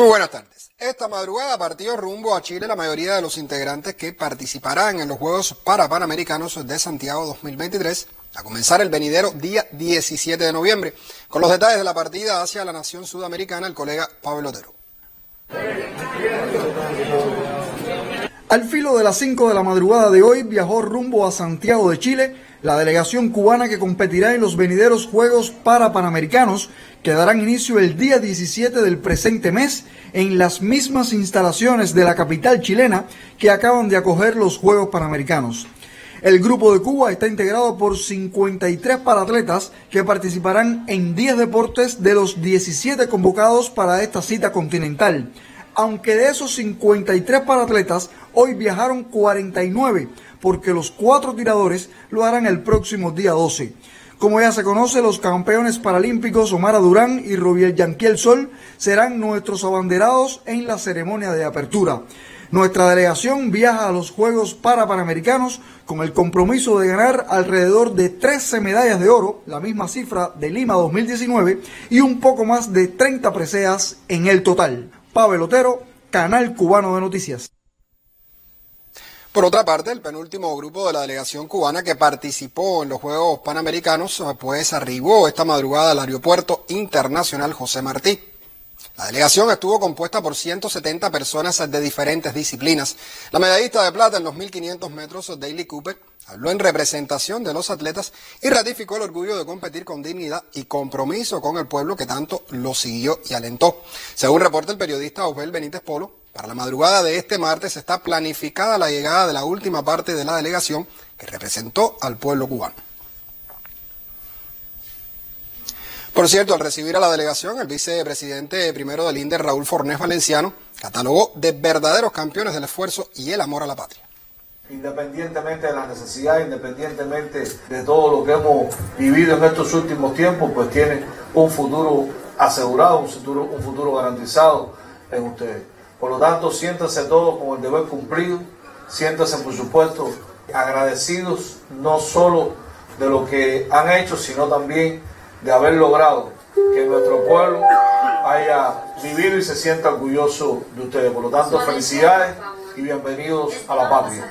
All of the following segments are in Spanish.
Muy buenas tardes. Esta madrugada partió rumbo a Chile la mayoría de los integrantes que participarán en los Juegos para Panamericanos de Santiago 2023, a comenzar el venidero día 17 de noviembre. Con los detalles de la partida hacia la nación sudamericana, el colega Pablo Otero. Al filo de las 5 de la madrugada de hoy viajó rumbo a Santiago de Chile la delegación cubana que competirá en los venideros Juegos para Panamericanos que darán inicio el día 17 del presente mes en las mismas instalaciones de la capital chilena que acaban de acoger los Juegos Panamericanos. El grupo de Cuba está integrado por 53 paratletas que participarán en 10 deportes de los 17 convocados para esta cita continental. Aunque de esos 53 paratletas, hoy viajaron 49, porque los cuatro tiradores lo harán el próximo día 12. Como ya se conoce, los campeones paralímpicos Omar Durán y Robiel Yanquiel Sol serán nuestros abanderados en la ceremonia de apertura. Nuestra delegación viaja a los Juegos Parapanamericanos con el compromiso de ganar alrededor de 13 medallas de oro, la misma cifra de Lima 2019, y un poco más de 30 preseas en el total. Pavel Otero, Canal Cubano de Noticias. Por otra parte, el penúltimo grupo de la delegación cubana que participó en los Juegos Panamericanos, pues arribó esta madrugada al Aeropuerto Internacional José Martí. La delegación estuvo compuesta por 170 personas de diferentes disciplinas. La medallista de plata en los 1500 metros, Daily Cooper, habló en representación de los atletas y ratificó el orgullo de competir con dignidad y compromiso con el pueblo que tanto lo siguió y alentó. Según reporta el periodista Osbel Benítez Polo, para la madrugada de este martes está planificada la llegada de la última parte de la delegación que representó al pueblo cubano. Por cierto, al recibir a la delegación, el vicepresidente primero del INDE, Raúl Fornés Valenciano, catalogó de verdaderos campeones del esfuerzo y el amor a la patria. Independientemente de las necesidades, independientemente de todo lo que hemos vivido en estos últimos tiempos, pues tiene un futuro asegurado, un futuro, un futuro garantizado en ustedes. Por lo tanto, siéntanse todos con el deber cumplido, siéntanse, por supuesto, agradecidos no solo de lo que han hecho, sino también de haber logrado que nuestro pueblo haya vivido y se sienta orgulloso de ustedes. Por lo tanto, felicidades y bienvenidos a la patria.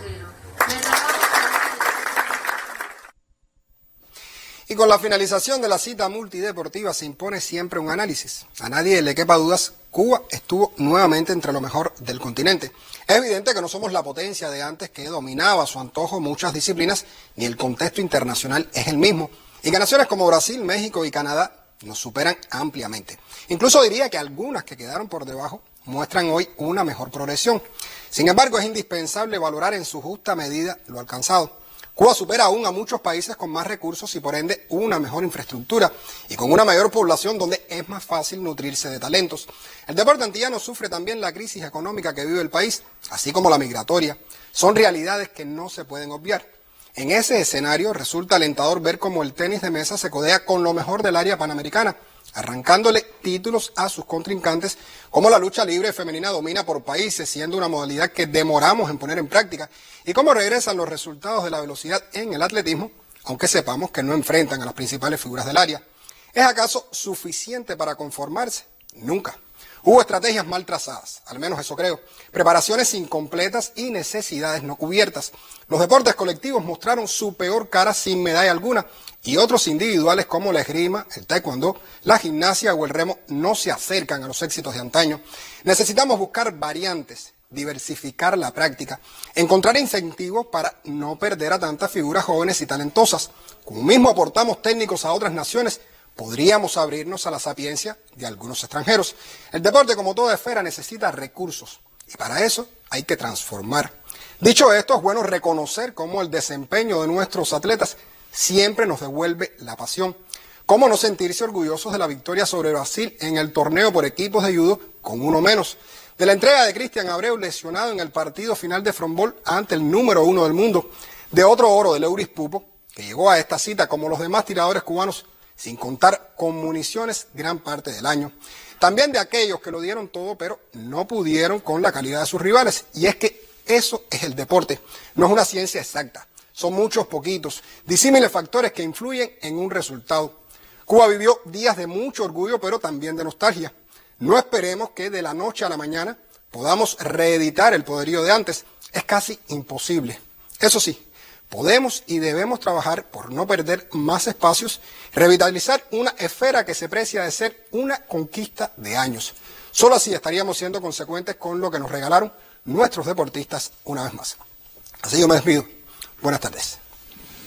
Y con la finalización de la cita multideportiva se impone siempre un análisis. A nadie le quepa dudas, Cuba estuvo nuevamente entre lo mejor del continente. Es evidente que no somos la potencia de antes que dominaba a su antojo muchas disciplinas, ni el contexto internacional es el mismo, y que naciones como Brasil, México y Canadá nos superan ampliamente. Incluso diría que algunas que quedaron por debajo muestran hoy una mejor progresión. Sin embargo, es indispensable valorar en su justa medida lo alcanzado. Cuba supera aún a muchos países con más recursos y por ende una mejor infraestructura y con una mayor población donde es más fácil nutrirse de talentos. El deporte antillano sufre también la crisis económica que vive el país, así como la migratoria. Son realidades que no se pueden obviar. En ese escenario resulta alentador ver cómo el tenis de mesa se codea con lo mejor del área panamericana arrancándole títulos a sus contrincantes, como la lucha libre femenina domina por países, siendo una modalidad que demoramos en poner en práctica, y cómo regresan los resultados de la velocidad en el atletismo, aunque sepamos que no enfrentan a las principales figuras del área. ¿Es acaso suficiente para conformarse? Nunca. Hubo estrategias mal trazadas, al menos eso creo, preparaciones incompletas y necesidades no cubiertas. Los deportes colectivos mostraron su peor cara sin medalla alguna y otros individuales como la esgrima, el taekwondo, la gimnasia o el remo no se acercan a los éxitos de antaño. Necesitamos buscar variantes, diversificar la práctica, encontrar incentivos para no perder a tantas figuras jóvenes y talentosas. Como mismo aportamos técnicos a otras naciones, podríamos abrirnos a la sapiencia de algunos extranjeros. El deporte, como toda esfera, necesita recursos y para eso hay que transformar. Dicho esto, es bueno reconocer cómo el desempeño de nuestros atletas siempre nos devuelve la pasión. ¿Cómo no sentirse orgullosos de la victoria sobre Brasil en el torneo por equipos de judo con uno menos? De la entrega de Cristian Abreu lesionado en el partido final de Frombol ante el número uno del mundo. De otro oro de Leuris Pupo, que llegó a esta cita como los demás tiradores cubanos sin contar con municiones gran parte del año. También de aquellos que lo dieron todo, pero no pudieron con la calidad de sus rivales. Y es que eso es el deporte, no es una ciencia exacta. Son muchos poquitos, disímiles factores que influyen en un resultado. Cuba vivió días de mucho orgullo, pero también de nostalgia. No esperemos que de la noche a la mañana podamos reeditar el poderío de antes. Es casi imposible. Eso sí, podemos y debemos trabajar por no perder más espacios, revitalizar una esfera que se precia de ser una conquista de años. Solo así estaríamos siendo consecuentes con lo que nos regalaron nuestros deportistas una vez más. Así yo me despido. Buenas tardes.